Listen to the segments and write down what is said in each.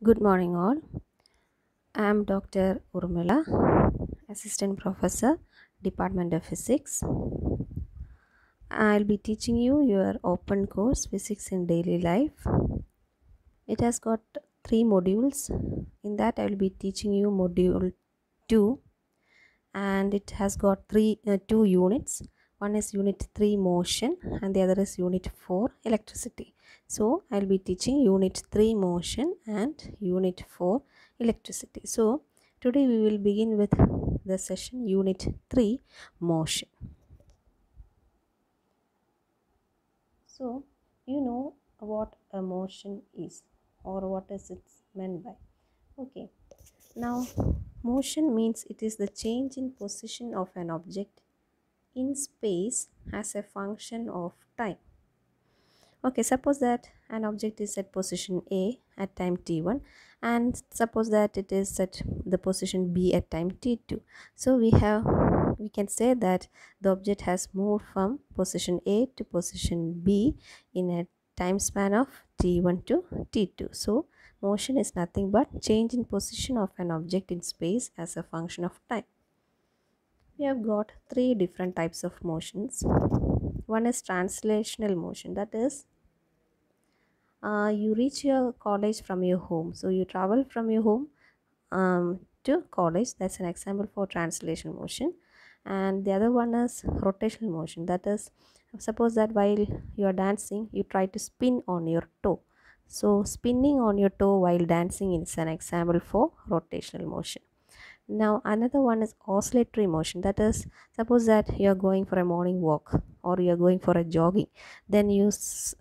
Good morning, all. I am Dr. Urmila, Assistant Professor, Department of Physics. I'll be teaching you your open course Physics in Daily Life. It has got three modules. In that, I will be teaching you module 2 and it has got three uh, two units one is unit 3 motion and the other is unit 4 electricity. So i'll be teaching unit 3 motion and unit 4 electricity. So today we will begin with the session unit 3 motion. So you know what a motion is or what is it meant by? Okay. Now motion means it is the change in position of an object in space as a function of time. Okay, suppose that an object is at position A at time t1 and suppose that it is at the position B at time t2. So we have we can say that the object has moved from position A to position B in a time span of t1 to t2. So motion is nothing but change in position of an object in space as a function of time we have got three different types of motions. One is translational motion that is uh, you reach your college from your home. So you travel from your home um, to college. That's an example for translation motion. And the other one is rotational motion that is suppose that while you are dancing you try to spin on your toe. So spinning on your toe while dancing is an example for rotational motion now another one is oscillatory motion. That is suppose that you are going for a morning walk or you are going for a jogging then you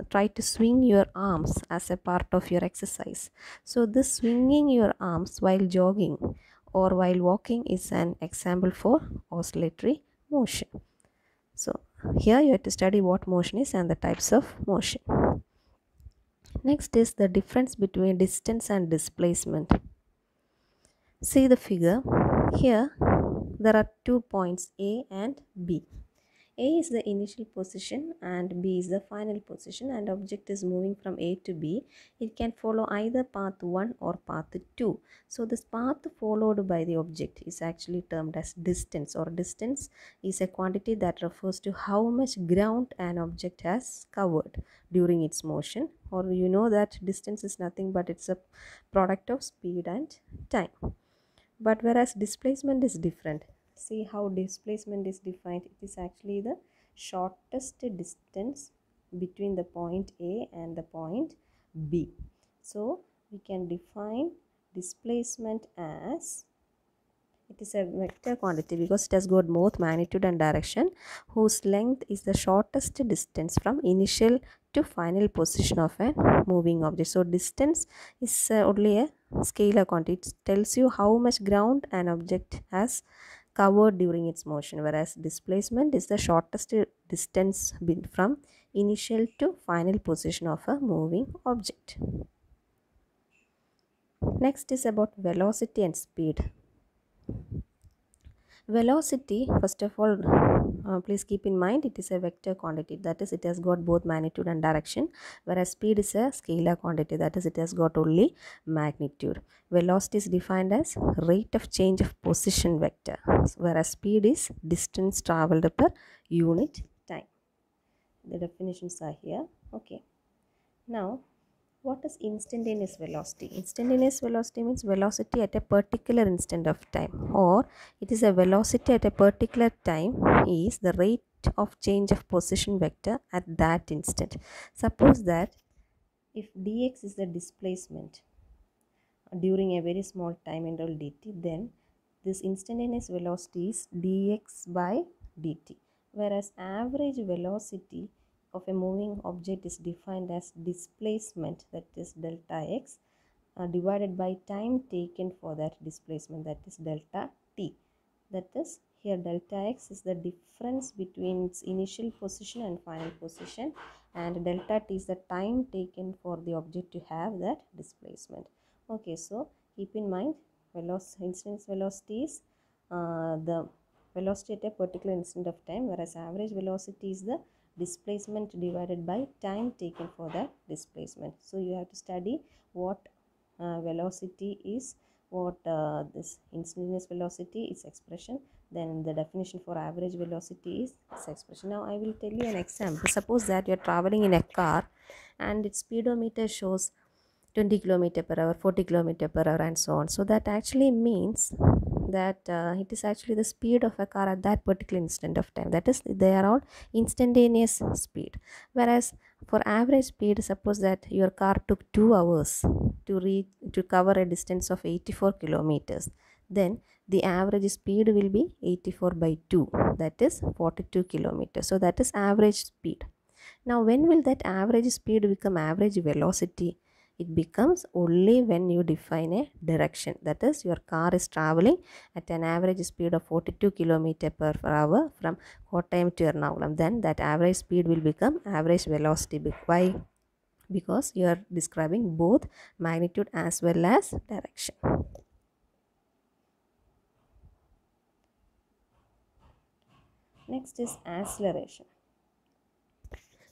try to swing your arms as a part of your exercise. So this swinging your arms while jogging or while walking is an example for oscillatory motion. So here you have to study what motion is and the types of motion. Next is the difference between distance and displacement See the figure. Here there are two points A and B. A is the initial position and B is the final position and object is moving from A to B. It can follow either path 1 or path 2. So this path followed by the object is actually termed as distance or distance is a quantity that refers to how much ground an object has covered during its motion or you know that distance is nothing but it's a product of speed and time but whereas displacement is different. See how displacement is defined. It is actually the shortest distance between the point a and the point b. So we can define displacement as it is a vector quantity because it has got both magnitude and direction whose length is the shortest distance from initial to final position of a moving object. So distance is uh, only a scalar quantity. It tells you how much ground an object has covered during its motion whereas displacement is the shortest distance from initial to final position of a moving object. Next is about velocity and speed velocity first of all uh, please keep in mind it is a vector quantity. That is it has got both magnitude and direction whereas speed is a scalar quantity. That is it has got only magnitude. Velocity is defined as rate of change of position vector whereas speed is distance traveled per unit time. The definitions are here. Okay. Now what is instantaneous velocity? Instantaneous velocity means velocity at a particular instant of time or it is a velocity at a particular time is the rate of change of position vector at that instant. Suppose that if dx is the displacement during a very small time interval dt then this instantaneous velocity is dx by dt whereas average velocity of a moving object is defined as displacement that is delta x uh, divided by time taken for that displacement that is delta t. That is here delta x is the difference between its initial position and final position and delta t is the time taken for the object to have that displacement. Okay so keep in mind velocity instance velocity is uh, the velocity at a particular instant of time whereas average velocity is the displacement divided by time taken for that displacement. So you have to study what uh, velocity is what uh, this instantaneous velocity is expression then the definition for average velocity is this expression. Now i will tell you an example. Suppose that you are traveling in a car and its speedometer shows 20 kilometer per hour 40 kilometer per hour and so on. So that actually means that uh, it is actually the speed of a car at that particular instant of time. That is they are all instantaneous speed. Whereas for average speed suppose that your car took 2 hours to reach to cover a distance of 84 kilometers then the average speed will be 84 by 2 that is 42 kilometers. So that is average speed. Now when will that average speed become average velocity it becomes only when you define a direction. That is your car is traveling at an average speed of 42 kilometer per hour from Kottayam to Ernakulam. Then that average speed will become average velocity. Why? Because you are describing both magnitude as well as direction. Next is acceleration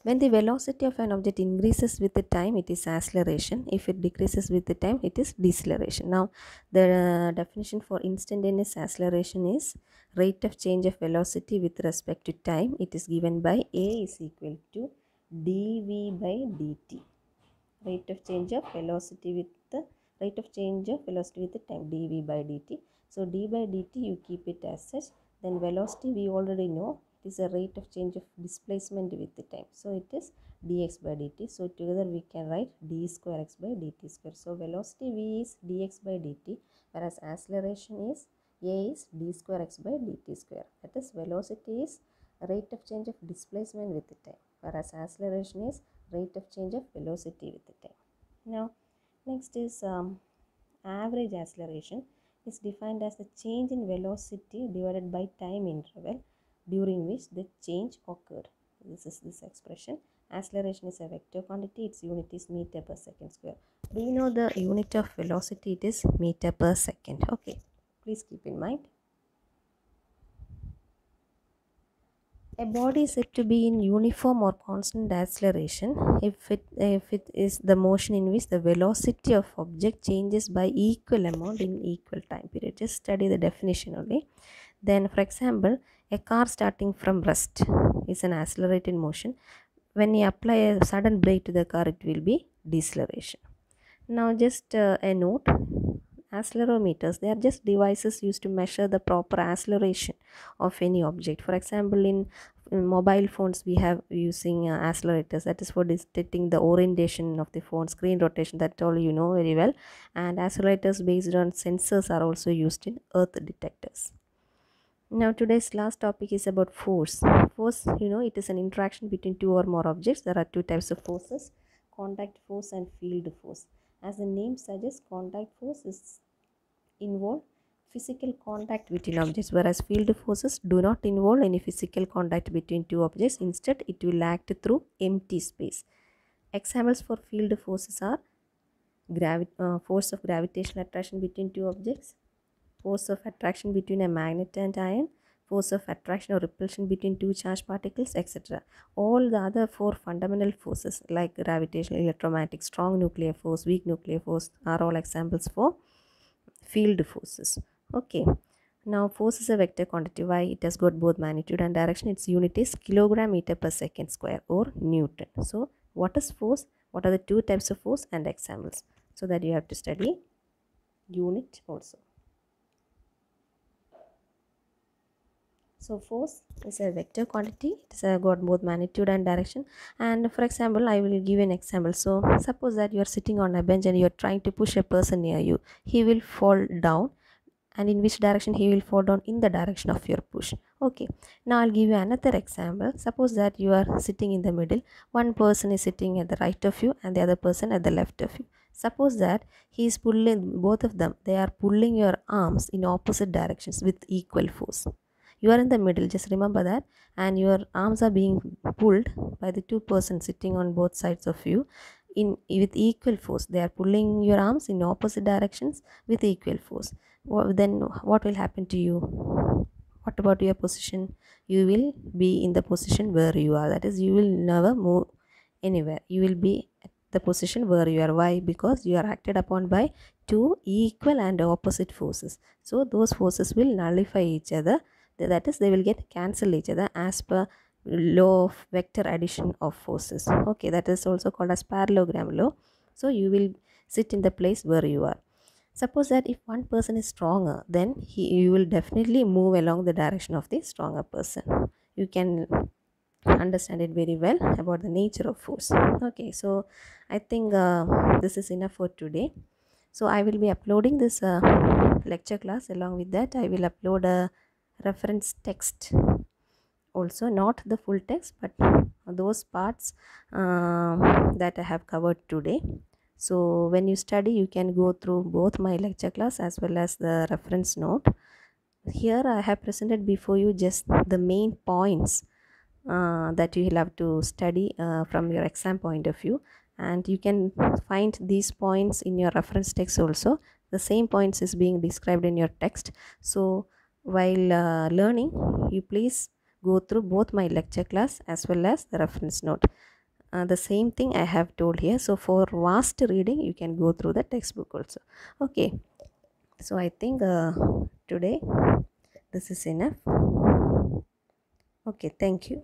when the velocity of an object increases with the time, it is acceleration. If it decreases with the time, it is deceleration. Now, the uh, definition for instantaneous acceleration is rate of change of velocity with respect to time. It is given by A is equal to dv by dt. Rate of change of velocity with the rate of change of velocity with the time dv by dt. So, d by dt you keep it as such. Then velocity we already know is a rate of change of displacement with the time. So it is dx by dt. So together we can write d square x by dt square. So velocity v is dx by dt whereas acceleration is a is d square x by dt square. That is velocity is rate of change of displacement with the time whereas acceleration is rate of change of velocity with the time. Now next is um, average acceleration is defined as the change in velocity divided by time interval during which the change occurred. This is this expression. Acceleration is a vector quantity. Its unit is meter per second square. We know the unit of velocity? It is meter per second. Okay. Please keep in mind. A body is said to be in uniform or constant acceleration if it if it is the motion in which the velocity of object changes by equal amount in equal time period. Just study the definition only. Then, for example, a car starting from rest is an accelerated motion. When you apply a sudden brake to the car, it will be deceleration. Now, just uh, a note. Accelerometers they are just devices used to measure the proper acceleration of any object. For example in, in mobile phones we have using uh, accelerators. That is for detecting the orientation of the phone screen rotation that all you know very well. And accelerators based on sensors are also used in earth detectors now today's last topic is about force. Force you know it is an interaction between two or more objects. There are two types of forces contact force and field force. As the name suggests contact force is involve physical contact between objects whereas field forces do not involve any physical contact between two objects. Instead it will act through empty space. Examples for field forces are gravi uh, force of gravitational attraction between two objects force of attraction between a magnet and iron force of attraction or repulsion between two charged particles etc all the other four fundamental forces like gravitational electromagnetic strong nuclear force weak nuclear force are all examples for field forces. Okay. Now force is a vector quantity. Why? It has got both magnitude and direction. Its unit is kilogram meter per second square or newton. So what is force? What are the two types of force and examples? So that you have to study unit also so force is a vector quantity. It has got both magnitude and direction. And for example i will give an example. So suppose that you are sitting on a bench and you are trying to push a person near you. He will fall down and in which direction he will fall down? In the direction of your push. Okay. Now i'll give you another example. Suppose that you are sitting in the middle. One person is sitting at the right of you and the other person at the left of you. Suppose that he is pulling both of them. They are pulling your arms in opposite directions with equal force you are in the middle just remember that. And your arms are being pulled by the two persons sitting on both sides of you in with equal force. They are pulling your arms in opposite directions with equal force. Well, then what will happen to you? What about your position? You will be in the position where you are. That is you will never move anywhere. You will be at the position where you are. Why? Because you are acted upon by two equal and opposite forces. So those forces will nullify each other that is they will get cancel each other as per law of vector addition of forces. Okay that is also called as parallelogram law. So you will sit in the place where you are. Suppose that if one person is stronger then he you will definitely move along the direction of the stronger person. You can understand it very well about the nature of force. Okay so i think uh, this is enough for today. So i will be uploading this uh, lecture class. Along with that i will upload a reference text also not the full text but those parts uh, that i have covered today. So when you study you can go through both my lecture class as well as the reference note. Here i have presented before you just the main points uh, that you will have to study uh, from your exam point of view. And you can find these points in your reference text also. The same points is being described in your text. So while uh, learning you please go through both my lecture class as well as the reference note. Uh, the same thing i have told here. So for vast reading you can go through the textbook also. Okay. So i think uh, today this is enough. Okay. Thank you